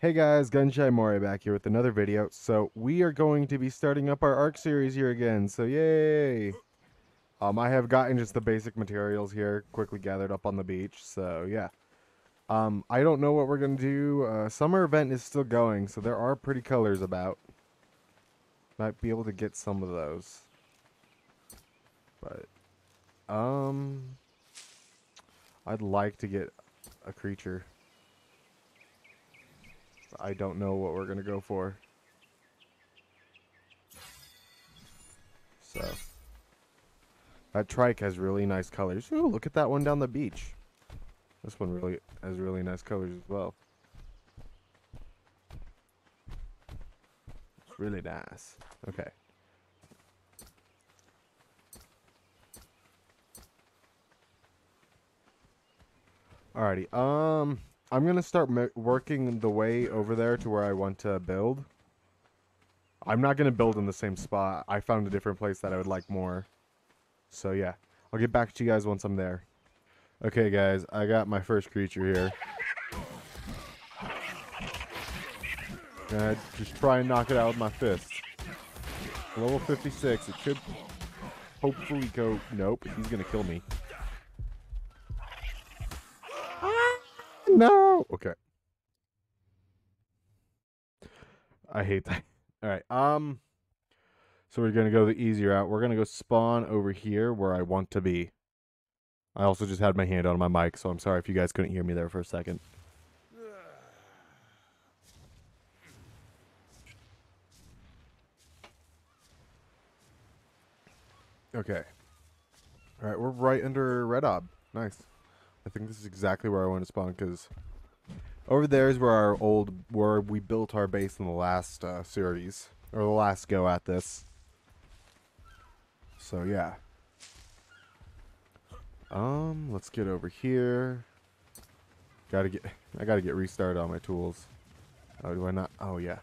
Hey guys, GunShyMoray back here with another video. So we are going to be starting up our ARK series here again. So yay! Um, I have gotten just the basic materials here, quickly gathered up on the beach. So yeah. Um, I don't know what we're gonna do. Uh, summer event is still going, so there are pretty colors about. Might be able to get some of those. But, um, I'd like to get a creature. I don't know what we're going to go for. So. That trike has really nice colors. Ooh, look at that one down the beach. This one really has really nice colors as well. It's really nice. Okay. Alrighty. Um, I'm gonna start working the way over there to where I want to build. I'm not gonna build in the same spot. I found a different place that I would like more. So yeah, I'll get back to you guys once I'm there. Okay, guys, I got my first creature here. And just try and knock it out with my fist. Level 56. It should hopefully go. Nope, he's gonna kill me. No. Okay. I hate that. All right. Um. So we're gonna go the easier route. We're gonna go spawn over here where I want to be. I also just had my hand on my mic, so I'm sorry if you guys couldn't hear me there for a second. Okay. All right, we're right under Red Ob. Nice. I think this is exactly where I want to spawn because over there is where our old where we built our base in the last uh, series or the last go at this. So yeah. Um, let's get over here. Gotta get I gotta get restarted on my tools. Oh, do I not? Oh yeah.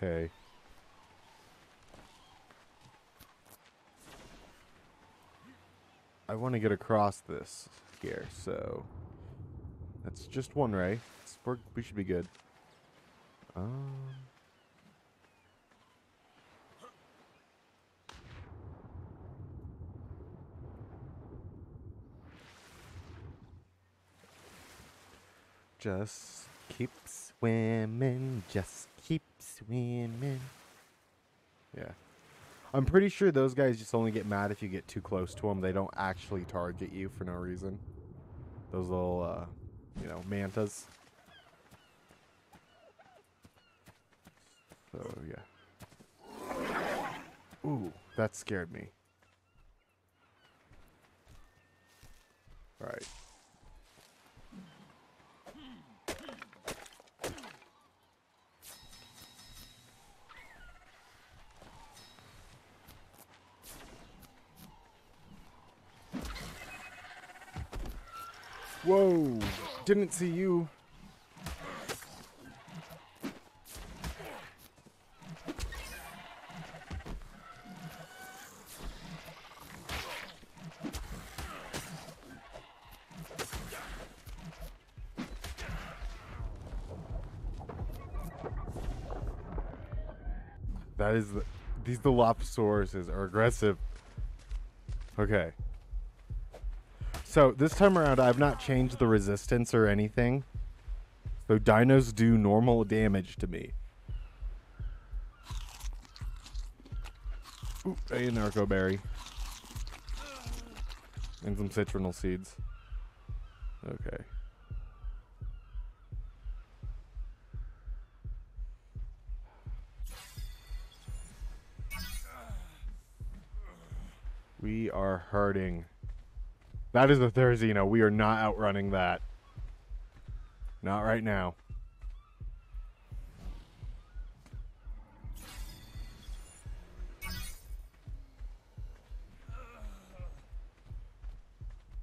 Okay. I want to get across this here, so that's just one ray. we should be good. Um, just keep swimming, just keep swimming. Yeah. I'm pretty sure those guys just only get mad if you get too close to them. They don't actually target you for no reason. Those little, uh, you know, mantas. So, yeah. Ooh, that scared me. Alright. Whoa! Didn't see you. That is the, these Dilophosaurus are aggressive. Okay. So this time around, I've not changed the resistance or anything. So dinos do normal damage to me. Ooh, a narco berry. And some citronal seeds. Okay. We are hurting. That is the Therizino. We are not outrunning that. Not right now.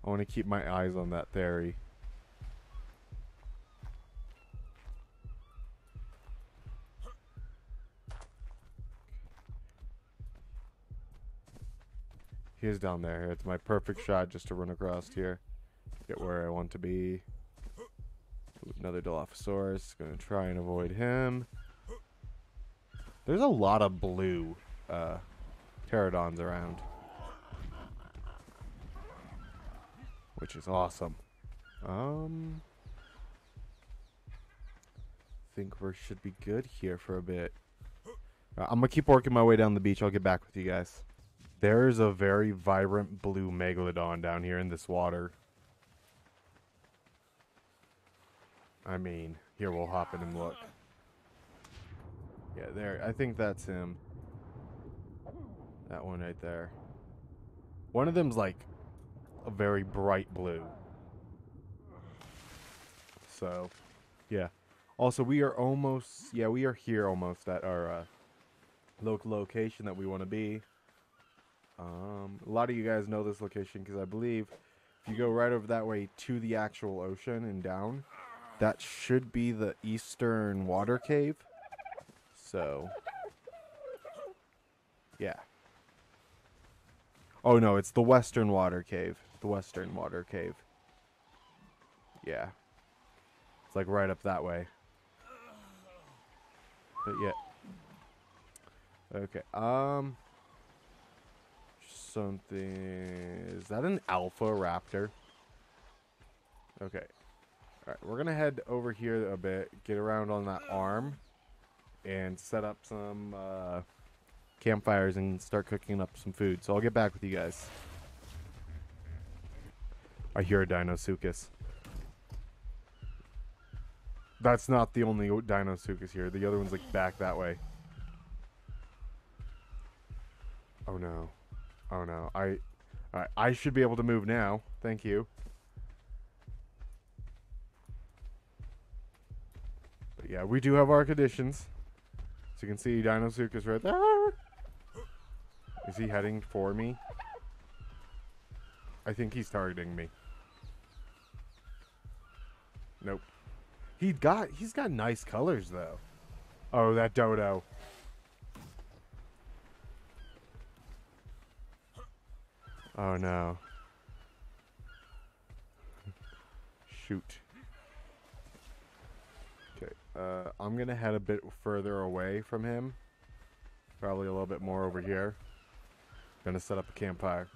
I want to keep my eyes on that Theri. He is down there. It's my perfect shot just to run across here. Get where I want to be. Another Dilophosaurus. Gonna try and avoid him. There's a lot of blue uh, pterodons around. Which is awesome. Um, think we should be good here for a bit. Uh, I'm gonna keep working my way down the beach. I'll get back with you guys. There's a very vibrant blue megalodon down here in this water. I mean, here we'll hop in and look. Yeah, there. I think that's him. That one right there. One of them's like a very bright blue. So, yeah. Also, we are almost, yeah, we are here almost at our uh, local location that we want to be. Um, a lot of you guys know this location because I believe if you go right over that way to the actual ocean and down, that should be the eastern water cave. So, yeah. Oh no, it's the western water cave. The western water cave. Yeah. It's like right up that way. But yeah. Okay. Um. Something. Is that an alpha raptor? Okay. Alright, we're gonna head over here a bit, get around on that arm, and set up some uh, campfires and start cooking up some food. So I'll get back with you guys. I hear a Deinosuchus. That's not the only Deinosuchus here. The other one's like back that way. Oh no. Oh no. I I, should be able to move now. Thank you. But yeah, we do have our conditions. So you can see Dinosuke is right there. Is he heading for me? I think he's targeting me. Nope. He got he's got nice colors though. Oh, that dodo. Oh no. Shoot. Okay, uh, I'm gonna head a bit further away from him. Probably a little bit more over here. Gonna set up a campfire.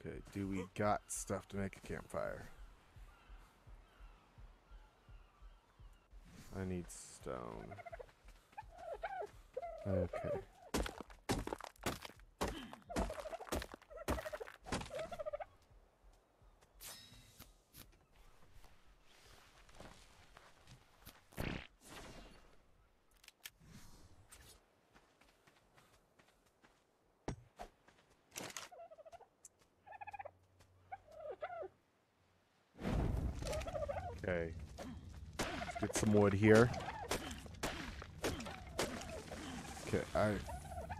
Okay, do we got stuff to make a campfire? I need stone. Okay. Okay. Let's get some wood here. Okay, I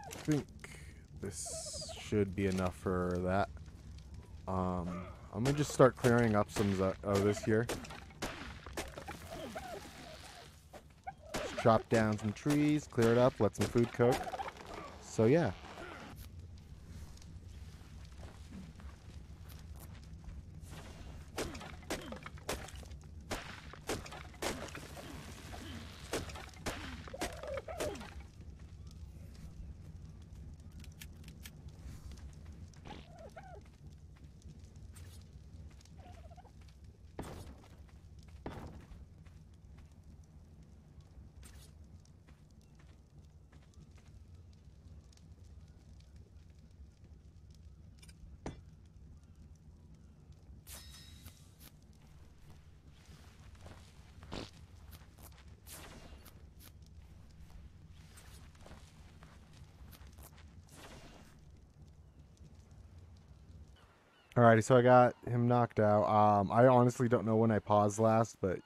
think this should be enough for that. Um, I'm gonna just start clearing up some of this here. Just chop down some trees, clear it up, let some food cook. So yeah. Alrighty, so I got him knocked out. Um, I honestly don't know when I paused last, but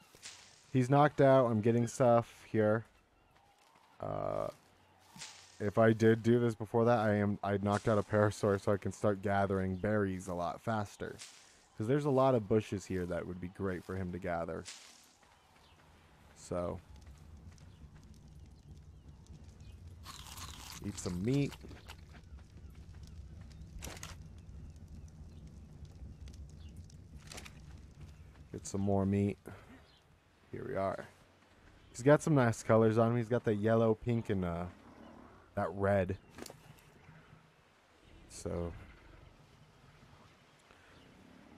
he's knocked out. I'm getting stuff here. Uh, if I did do this before that, I am I knocked out a parasaur so I can start gathering berries a lot faster. Because there's a lot of bushes here that would be great for him to gather. So. Eat some meat. Some more meat. Here we are. He's got some nice colors on him. He's got the yellow, pink, and uh, that red. So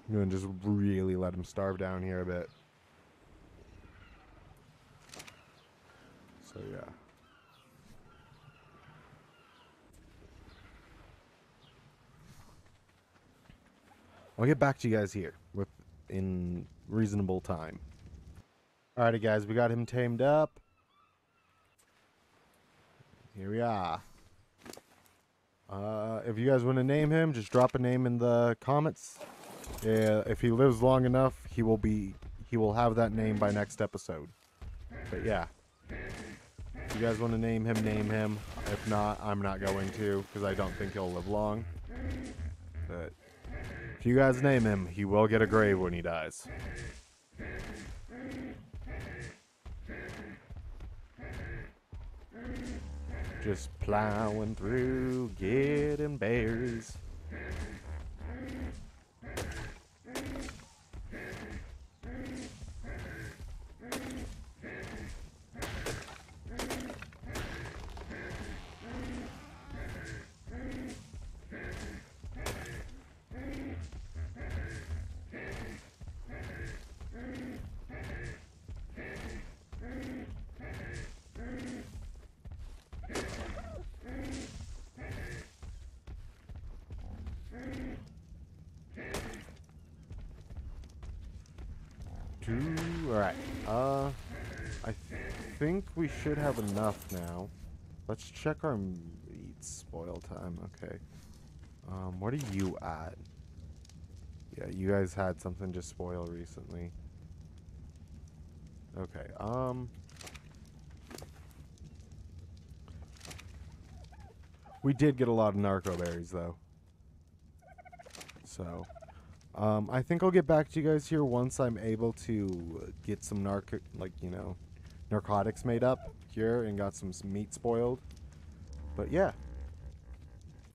I'm gonna just really let him starve down here a bit. So yeah. I'll get back to you guys here with in reasonable time. Alrighty guys, we got him tamed up. Here we are. Uh, if you guys want to name him, just drop a name in the comments. Yeah, if he lives long enough, he will be he will have that name by next episode. But yeah. If you guys want to name him, name him. If not, I'm not going to because I don't think he'll live long. But you guys name him, he will get a grave when he dies. Just plowing through, getting berries. Two. Alright. Uh, I think we should have enough now. Let's check our meat spoil time. Okay. Um, what are you at? Yeah, you guys had something just spoil recently. Okay, um... We did get a lot of narco berries, though. So, um, I think I'll get back to you guys here once I'm able to get some narco, like, you know, narcotics made up here and got some, some meat spoiled. But yeah,